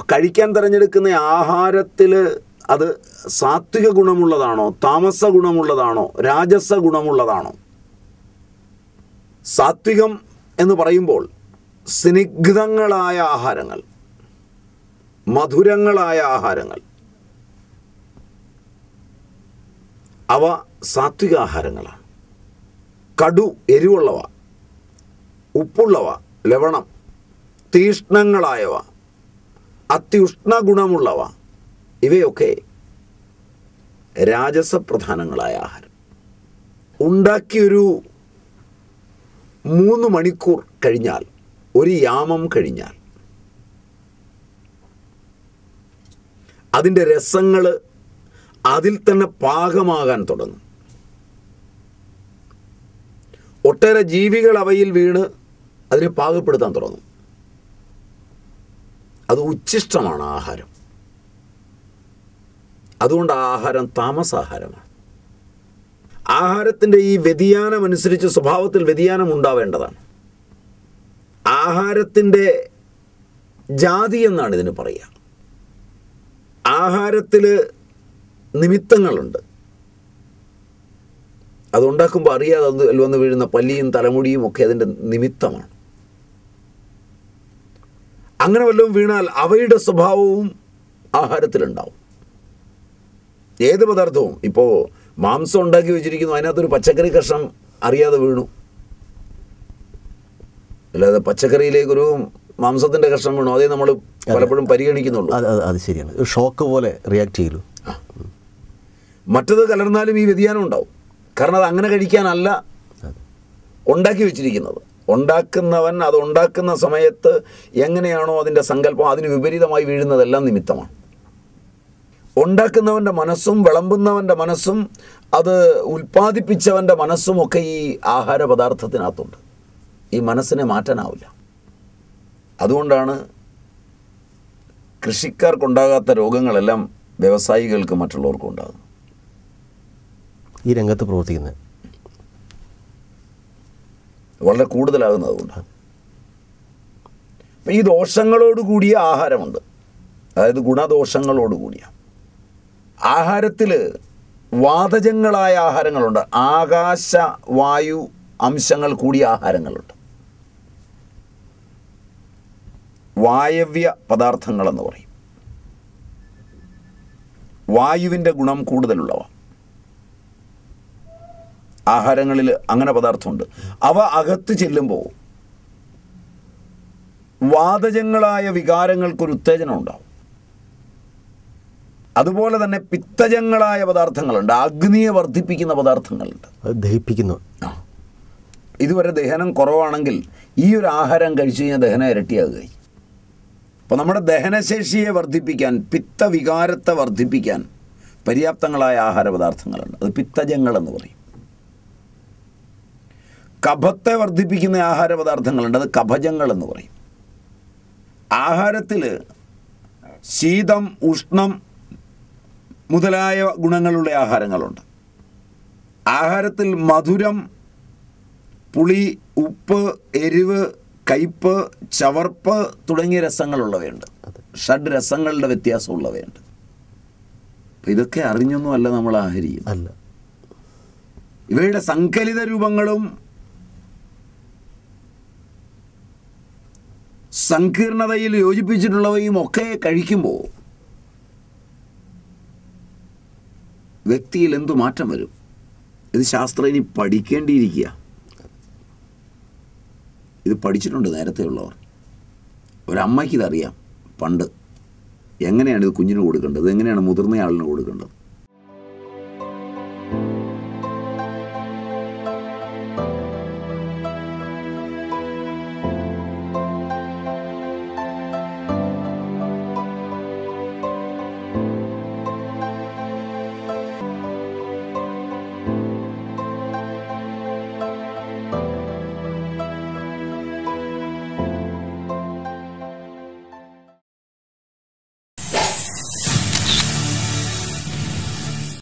കഴിക്കാൻ തിരഞ്ഞെടുക്കുന്ന ആഹാരത്തിൽ അത് സാത്വിക ഗുണമുള്ളതാണോ? താമസ ഗുണമുള്ളതാണോ? രാജസ ഗുണമുള്ളതാണോ? സാത്വികം എന്ന് പറയുമ്പോൾ സ്നിഗ്ധങ്ങളായ ആഹാരങ്ങൾ മധുരങ്ങളായ ആഹാരങ്ങൾ. അവ സാത്വിക ആഹാരങ്ങളാണ്. കടു എരിവുള്ളവ ഉപ്പുള്ളവ ലവണം തീഷ്ണങ്ങളായവ അത്യുഷ്ണ ഗുണമുള്ളവ. ഇവയൊക്കെ രാജസപ്രധാനങ്ങളായ ആഹാരം. ഉണ്ടാക്കിയൊരു മൂന്ന് മണിക്കൂർ കഴിഞ്ഞാൽ ഒരു യാമം കഴിഞ്ഞാൽ അതിന്റെ രസങ്ങൾ അതിൽ തന്നെ പാകമാകാൻ തുടങ്ങും. ഒട്ടേറെ ജീവികൾ അവയിൽ വീണ് അതിനെ പാകപ്പെടുത്താൻ തുടങ്ങും. അത് ഉച്ഛിഷ്ടമാണ് ആഹാരം. അതുകൊണ്ട് ആഹാരം താമസാഹാരമാണ്. ആഹാരത്തിന്റെ ഈ വ്യതിയാനം അനുസരിച്ച് സ്വഭാവത്തിൽ വ്യതിയാനം ഉണ്ടാവേണ്ടതാണ് ആഹാരത്തിന്റെ ജാതി എന്നാണ് ഇതിന് പറയുക. ആഹാരത്തിൽ നിമിത്തങ്ങളുണ്ട്. അതുണ്ടാക്കുമ്പോൾ അറിയാതെ വന്ന് വീഴുന്ന പല്ലിയും തലമുടിയും ഒക്കെ അതിന്റെ നിമിത്തമാണ്. അങ്ങനെ വല്ലതും വീണാൽ അവയുടെ സ്വഭാവവും ആഹാരത്തിലുണ്ടാവും. ഏത് പദാർത്ഥവും? ഇപ്പോൾ മാംസം ഉണ്ടാക്കി വെച്ചിരിക്കുന്നു അതിനകത്തൊരു പച്ചക്കറി കഷ്ണം അറിയാതെ വീണു. അല്ലാതെ പച്ചക്കറിയിലേക്കൊരു മാംസത്തിന്റെ കഷ്ണം വീണു അതേ നമ്മൾ പലപ്പോഴും പരിഗണിക്കുന്നുള്ളൂ. അത് ശരിയാണ്. ഷോക്ക് പോലെ റിയാക്ട് ചെയ്യലു മറ്റത് കലർന്നാലും ഈ വ്യതിയാനം ഉണ്ടാവും. കാരണം അത് അങ്ങനെ കഴിക്കാനല്ല ഉണ്ടാക്കി വെച്ചിരിക്കുന്നത്. ഉണ്ടാക്കുന്നവൻ അത് ഉണ്ടാക്കുന്ന സമയത്ത് എങ്ങനെയാണോ അതിന്റെ സങ്കല്പം അതിന് വിപരീതമായി വീഴുന്നതെല്ലാം നിമിത്തമാണ്. ഉണ്ടാക്കുന്നവന്റെ മനസ്സും വിളമ്പുന്നവന്റെ മനസ്സും അത് ഉൽപ്പാദിപ്പിച്ചവന്റെ മനസ്സും ഒക്കെ ഈ ആഹാര പദാർത്ഥത്തിനകത്തുണ്ട് ഈ മനസ്സിനെ മാറ്റാനാവില്ല. അതുകൊണ്ടാണ് കൃഷിക്കാർക്കുണ്ടാകാത്ത രോഗങ്ങളെല്ലാം വ്യവസായികൾക്ക് മറ്റുള്ളവർക്കും ഉണ്ടാകുന്നത്. ഈ രംഗത്ത് പ്രവർത്തിക്കുന്നത് വളരെ കൂടുതലാകുന്നതുകൊണ്ട്. ഈ ദോഷങ്ങളോട് കൂടിയ ആഹാരമുണ്ട്. അതായത് ഗുണദോഷങ്ങളോട് കൂടിയ. ആഹാരത്തിൽ വാതജങ്ങളായ ആഹാരങ്ങളുണ്ട്. ആകാശ വായു അംശങ്ങൾ കൂടിയ ആഹാരങ്ങളുണ്ട്. വായവ്യ പദാർത്ഥങ്ങളെന്ന് പറയും. വായുവിന്റെ ഗുണം കൂടുതലുള്ളവ. ആഹാരങ്ങളിൽ അങ്ങനെ പദാർത്ഥമുണ്ട്. അവ അകത്ത് ചെല്ലുമ്പോൾ വാതജങ്ങളായ വികാരങ്ങൾക്കൊരു ഉത്തേജനം ഉണ്ടാവും. അതുപോലെ തന്നെ പിത്തജങ്ങളായ പദാർത്ഥങ്ങളുണ്ട്. അഗ്നിയെ വർദ്ധിപ്പിക്കുന്ന പദാർത്ഥങ്ങളുണ്ട്. ദഹിപ്പിക്കുന്നു. ഇതുവരെ ദഹനം കുറവാണെങ്കിൽ ഈ ഒരു ആഹാരം കഴിച്ചു കഴിഞ്ഞാൽ ദഹനം ഇരട്ടിയാകുകയായി. അപ്പോൾ നമ്മുടെ ദഹനശേഷിയെ വർദ്ധിപ്പിക്കാൻ പിത്തവികാരത്തെ വർദ്ധിപ്പിക്കാൻ പര്യാപ്തങ്ങളായ ആഹാര പദാർത്ഥങ്ങളുണ്ട്. അത് പിത്തജങ്ങൾ എന്ന് പറയും. കഫത്തെ വർദ്ധിപ്പിക്കുന്ന ആഹാര പദാർത്ഥങ്ങളുണ്ട് അത് കഫജങ്ങൾ എന്ന് പറയും. ആഹാരത്തിൽ ശീതം ഉഷ്ണം മുതലായ ഗുണങ്ങളുള്ള ആഹാരങ്ങളുണ്ട്. ആഹാരത്തിൽ മധുരം പുളി ഉപ്പ് എരിവ് കയ്പ് ചവർപ്പ് തുടങ്ങിയ രസങ്ങളുള്ളവയുണ്ട്. ഷഡ് രസങ്ങളുടെ വ്യത്യാസമുള്ളവയുണ്ട്. അപ്പം ഇതൊക്കെ അറിഞ്ഞൊന്നുമല്ല നമ്മൾ ആഹരിക്കും ഇവയുടെ സങ്കലിത രൂപങ്ങളും സങ്കീർണതയിൽ യോജിപ്പിച്ചിട്ടുള്ളവയും ഒക്കെ കഴിക്കുമ്പോൾ വ്യക്തിയിൽ എന്തു മാറ്റം വരും? ഇത് ശാസ്ത്രം ഇനി പഠിക്കേണ്ടിയിരിക്കുക. ഇത് പഠിച്ചിട്ടുണ്ട് നേരത്തെ ഉള്ളവർ. ഒരമ്മയ്ക്ക് ഇതറിയാം പണ്ട്. എങ്ങനെയാണ് ഇത് കുഞ്ഞിന് കൊടുക്കേണ്ടത്? എങ്ങനെയാണ് മുതിർന്ന ആളിന് കൊടുക്കേണ്ടത്?